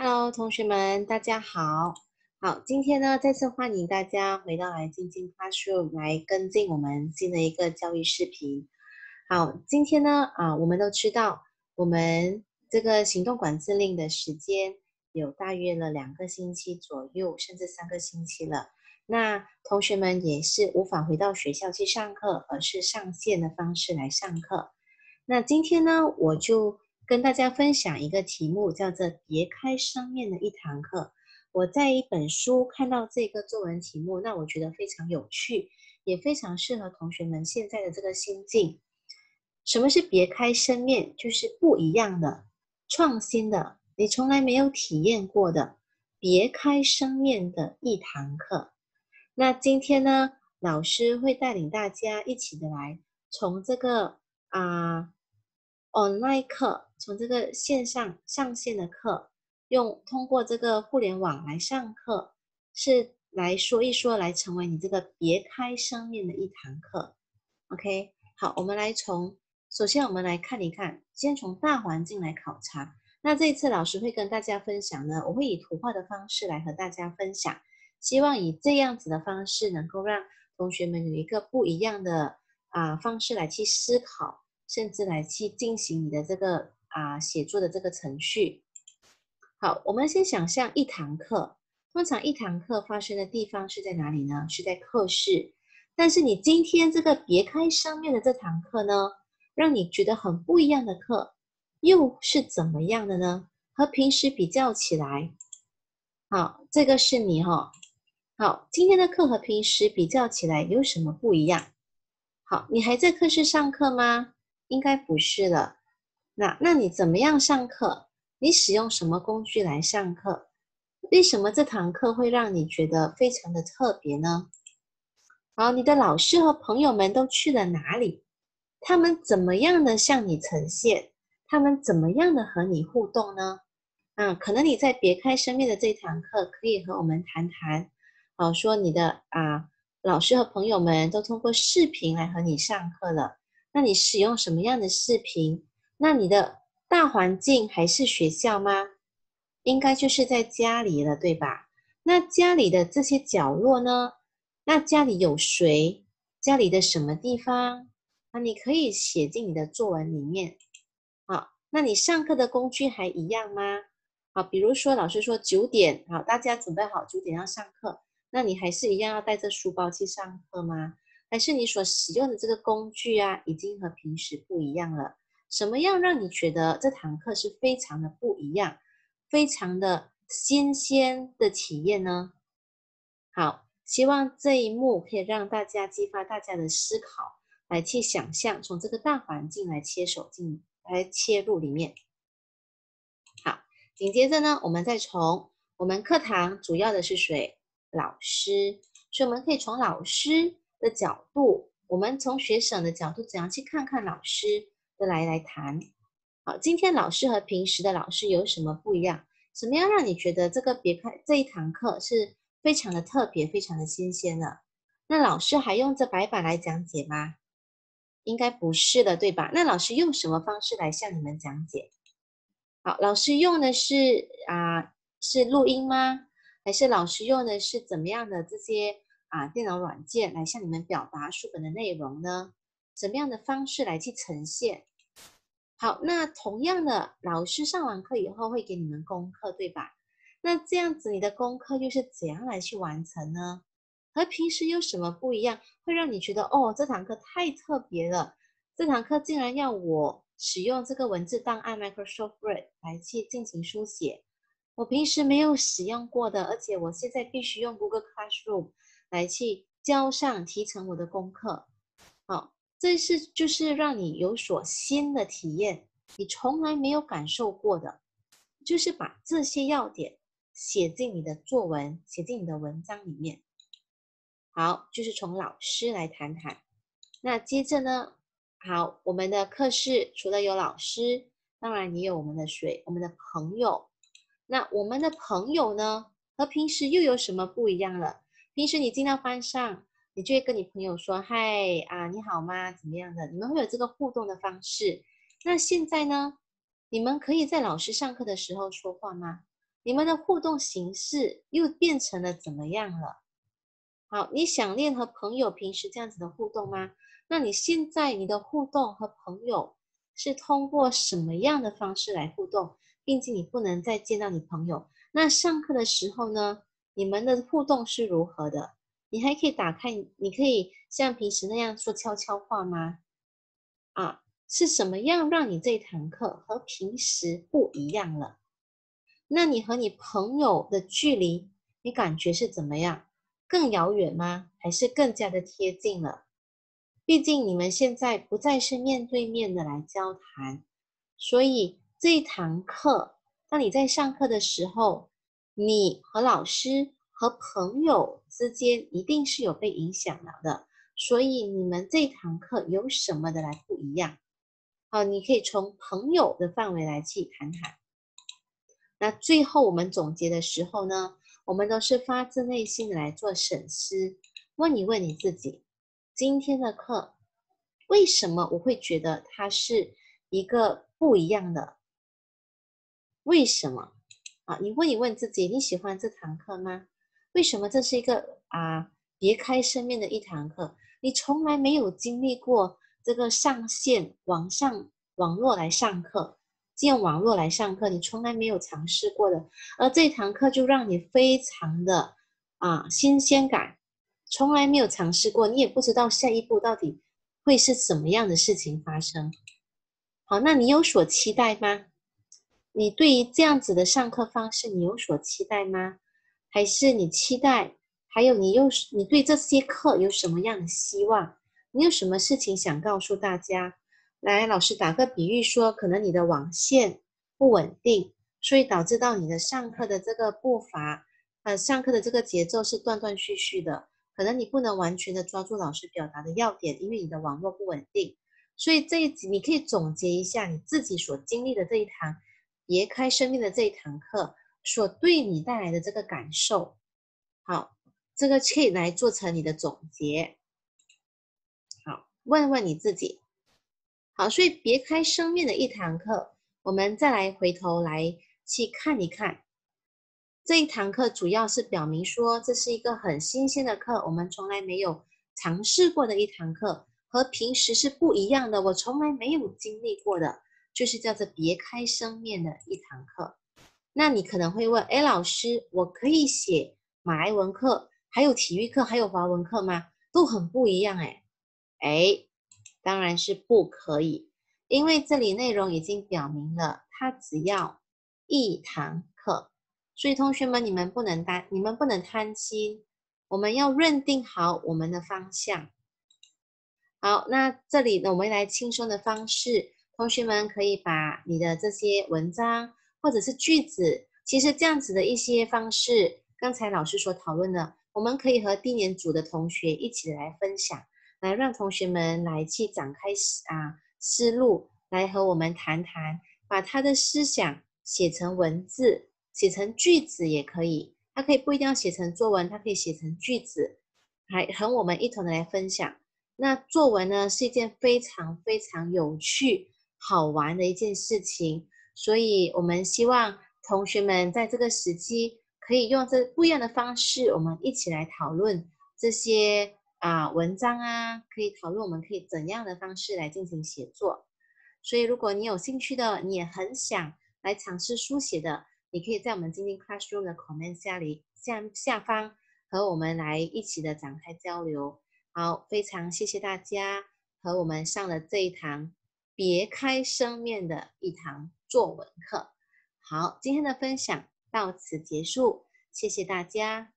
Hello，同学们，大家好。好，今天呢，再次欢迎大家回到来静静 Classroom 来跟进我们新的一个教育视频。好，今天呢，啊，我们都知道，我们这个行动管制令的时间有大约了两个星期左右，甚至三个星期了。那同学们也是无法回到学校去上课，而是上线的方式来上课。那今天呢，我就跟大家分享一个题目，叫做“别开生面的一堂课”。我在一本书看到这个作文题目，那我觉得非常有趣，也非常适合同学们现在的这个心境。什么是别开生面？就是不一样的、创新的，你从来没有体验过的别开生面的一堂课。那今天呢，老师会带领大家一起的来从这个啊。online 课从这个线上上线的课，用通过这个互联网来上课，是来说一说，来成为你这个别开生面的一堂课。OK，好，我们来从首先我们来看一看，先从大环境来考察。那这一次老师会跟大家分享呢，我会以图画的方式来和大家分享，希望以这样子的方式能够让同学们有一个不一样的啊方式来去思考。甚至来去进行你的这个啊写作的这个程序。好，我们先想象一堂课，通常一堂课发生的地方是在哪里呢？是在课室。但是你今天这个别开生面的这堂课呢，让你觉得很不一样的课，又是怎么样的呢？和平时比较起来，好，这个是你哈。好，今天的课和平时比较起来有什么不一样？好，你还在课室上课吗？应该不是了，那那你怎么样上课？你使用什么工具来上课？为什么这堂课会让你觉得非常的特别呢？好，你的老师和朋友们都去了哪里？他们怎么样的向你呈现？他们怎么样的和你互动呢？啊，可能你在别开生面的这堂课可以和我们谈谈，好，说你的啊老师和朋友们都通过视频来和你上课了。那你使用什么样的视频？那你的大环境还是学校吗？应该就是在家里了，对吧？那家里的这些角落呢？那家里有谁？家里的什么地方？啊，你可以写进你的作文里面。好，那你上课的工具还一样吗？好，比如说老师说九点，好，大家准备好九点要上课，那你还是一样要带着书包去上课吗？还是你所使用的这个工具啊，已经和平时不一样了。什么样让你觉得这堂课是非常的不一样，非常的新鲜的体验呢？好，希望这一幕可以让大家激发大家的思考，来去想象，从这个大环境来切手进来切入里面。好，紧接着呢，我们再从我们课堂主要的是谁？老师，所以我们可以从老师。的角度，我们从学生的角度怎样去看看老师来来谈。好，今天老师和平时的老师有什么不一样？什么样让你觉得这个别开这一堂课是非常的特别、非常的新鲜的？那老师还用这白板来讲解吗？应该不是的，对吧？那老师用什么方式来向你们讲解？好，老师用的是啊，是录音吗？还是老师用的是怎么样的这些？啊，电脑软件来向你们表达书本的内容呢？怎么样的方式来去呈现？好，那同样的，老师上完课以后会给你们功课，对吧？那这样子，你的功课又是怎样来去完成呢？和平时有什么不一样，会让你觉得哦，这堂课太特别了？这堂课竟然要我使用这个文字档案 Microsoft Word 来去进行书写，我平时没有使用过的，而且我现在必须用 Google Classroom。来去交上提成我的功课，好，这是就是让你有所新的体验，你从来没有感受过的，就是把这些要点写进你的作文，写进你的文章里面。好，就是从老师来谈谈。那接着呢，好，我们的课室除了有老师，当然也有我们的谁，我们的朋友。那我们的朋友呢，和平时又有什么不一样了？平时你进到班上，你就会跟你朋友说：“嗨啊，你好吗？怎么样的？”你们会有这个互动的方式。那现在呢？你们可以在老师上课的时候说话吗？你们的互动形式又变成了怎么样了？好，你想念和朋友平时这样子的互动吗？那你现在你的互动和朋友是通过什么样的方式来互动？毕竟你不能再见到你朋友。那上课的时候呢，你们的互动是如何的？你还可以打开，你可以像平时那样说悄悄话吗？啊，是什么样让你这堂课和平时不一样了？那你和你朋友的距离，你感觉是怎么样？更遥远吗？还是更加的贴近了？毕竟你们现在不再是面对面的来交谈，所以这堂课，当你在上课的时候，你和老师和朋友之间一定是有被影响了的。所以你们这堂课有什么的来不一样？好，你可以从朋友的范围来去谈谈。那最后我们总结的时候呢，我们都是发自内心的来做审视，问一问你自己：今天的课为什么我会觉得它是一个不一样的？为什么？啊，你问一问自己，你喜欢这堂课吗？为什么这是一个啊别开生面的一堂课？你从来没有经历过这个上线网上网络来上课。用网络来上课，你从来没有尝试过的，而这堂课就让你非常的啊新鲜感，从来没有尝试过，你也不知道下一步到底会是什么样的事情发生。好，那你有所期待吗？你对于这样子的上课方式，你有所期待吗？还是你期待？还有你又是你对这些课有什么样的希望？你有什么事情想告诉大家？来，老师打个比喻说，可能你的网线不稳定，所以导致到你的上课的这个步伐，呃，上课的这个节奏是断断续续的，可能你不能完全的抓住老师表达的要点，因为你的网络不稳定。所以这一集你可以总结一下你自己所经历的这一堂别开生命的这一堂课所对你带来的这个感受。好，这个可以来做成你的总结。好，问问你自己。好，所以别开生面的一堂课，我们再来回头来去看一看这一堂课，主要是表明说这是一个很新鲜的课，我们从来没有尝试过的一堂课，和平时是不一样的，我从来没有经历过的，就是叫做别开生面的一堂课。那你可能会问，哎，老师，我可以写马来文课，还有体育课，还有华文课吗？都很不一样，哎，哎。当然是不可以，因为这里内容已经表明了，它只要一堂课，所以同学们，你们不能担，你们不能贪心，我们要认定好我们的方向。好，那这里呢，我们来轻松的方式，同学们可以把你的这些文章或者是句子，其实这样子的一些方式，刚才老师所讨论的，我们可以和低年组的同学一起来分享。来让同学们来去展开啊思路，来和我们谈谈，把他的思想写成文字，写成句子也可以。他可以不一定要写成作文，他可以写成句子，还和我们一同的来分享。那作文呢是一件非常非常有趣、好玩的一件事情，所以我们希望同学们在这个时期可以用这不一样的方式，我们一起来讨论这些。啊，文章啊，可以讨论，我们可以怎样的方式来进行写作。所以，如果你有兴趣的，你也很想来尝试书写的，你可以在我们今天 Classroom 的 comment 下里下下方和我们来一起的展开交流。好，非常谢谢大家和我们上了这一堂别开生面的一堂作文课。好，今天的分享到此结束，谢谢大家。